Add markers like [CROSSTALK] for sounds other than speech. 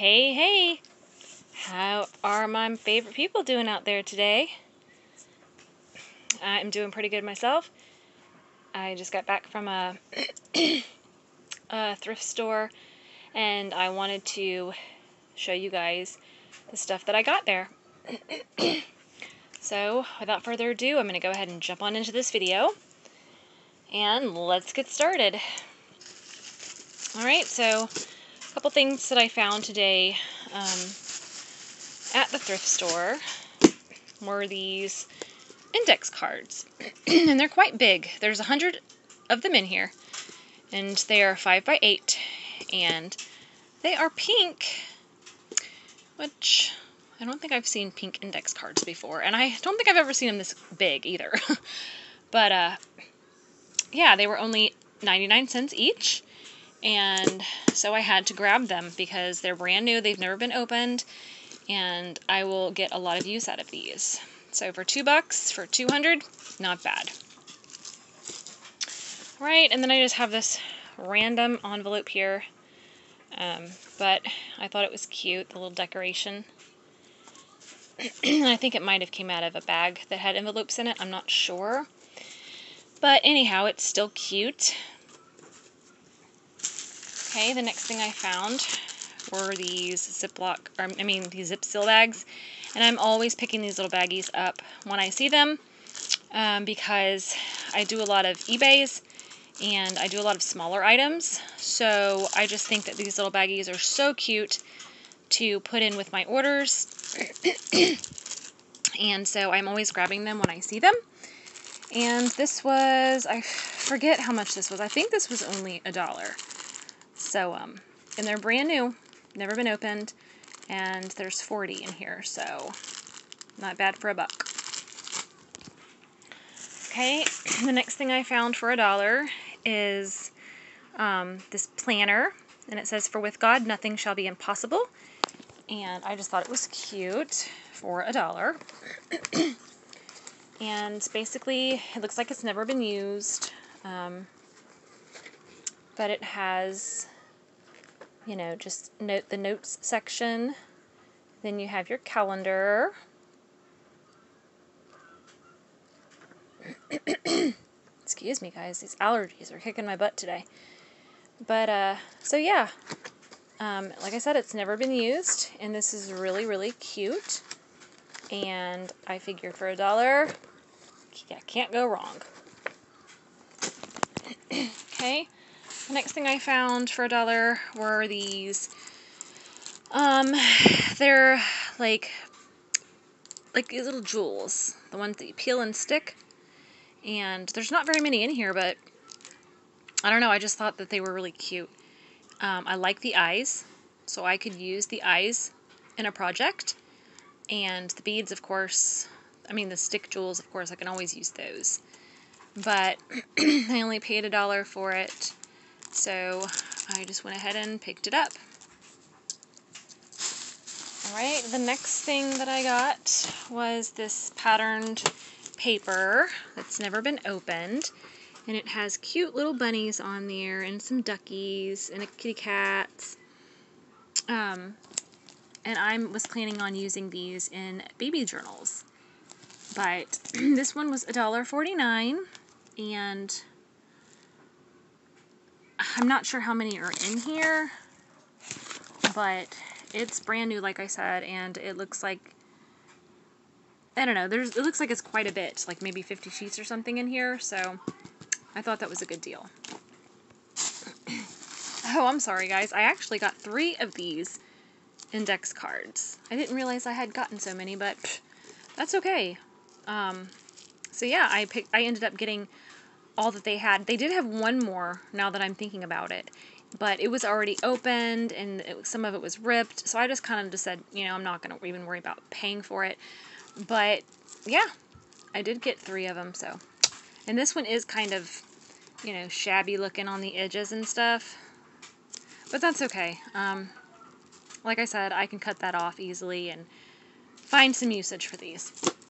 Hey, hey! How are my favorite people doing out there today? I'm doing pretty good myself. I just got back from a, a thrift store and I wanted to show you guys the stuff that I got there. so, without further ado, I'm going to go ahead and jump on into this video and let's get started. Alright, so a couple things that I found today um, at the thrift store were these index cards. [CLEARS THROAT] and they're quite big. There's a hundred of them in here. And they are 5 by 8 And they are pink, which I don't think I've seen pink index cards before. And I don't think I've ever seen them this big either. [LAUGHS] but uh, yeah, they were only 99 cents each. And so I had to grab them because they're brand new, they've never been opened, and I will get a lot of use out of these. So for two bucks, for 200, not bad. Right, and then I just have this random envelope here, um, but I thought it was cute, the little decoration. [CLEARS THROAT] I think it might have came out of a bag that had envelopes in it, I'm not sure. But anyhow, it's still cute. Okay, the next thing I found were these Ziploc, or I mean these zip seal bags. And I'm always picking these little baggies up when I see them um, because I do a lot of eBays and I do a lot of smaller items. So I just think that these little baggies are so cute to put in with my orders. [COUGHS] and so I'm always grabbing them when I see them. And this was, I forget how much this was. I think this was only a dollar. So, um, and they're brand new, never been opened, and there's 40 in here, so not bad for a buck. Okay, [CLEARS THROAT] the next thing I found for a dollar is um, this planner, and it says, For with God nothing shall be impossible. And I just thought it was cute for a dollar. [CLEARS THROAT] and basically, it looks like it's never been used. Um, but it has you know, just note the notes section. Then you have your calendar. [COUGHS] Excuse me, guys. These allergies are kicking my butt today. But, uh, so yeah. Um, like I said, it's never been used, and this is really, really cute. And I figure for a dollar, yeah, can't go wrong. [COUGHS] okay. The next thing I found for a dollar were these. Um, they're like like these little jewels, the ones that you peel and stick. And there's not very many in here, but I don't know. I just thought that they were really cute. Um, I like the eyes, so I could use the eyes in a project. And the beads, of course, I mean the stick jewels, of course, I can always use those. But [CLEARS THROAT] I only paid a dollar for it. So I just went ahead and picked it up. Alright, the next thing that I got was this patterned paper that's never been opened. And it has cute little bunnies on there and some duckies and a kitty cat. Um, and I was planning on using these in baby journals. But [CLEARS THROAT] this one was $1.49 and I'm not sure how many are in here, but it's brand new, like I said, and it looks like, I don't know, there's it looks like it's quite a bit, like maybe 50 sheets or something in here, so I thought that was a good deal. [COUGHS] oh, I'm sorry, guys. I actually got three of these index cards. I didn't realize I had gotten so many, but pff, that's okay. Um, so yeah, I picked. I ended up getting all that they had. They did have one more now that I'm thinking about it, but it was already opened and it, some of it was ripped. So I just kind of just said, you know, I'm not going to even worry about paying for it. But yeah, I did get three of them. So, and this one is kind of, you know, shabby looking on the edges and stuff, but that's okay. Um, like I said, I can cut that off easily and find some usage for these.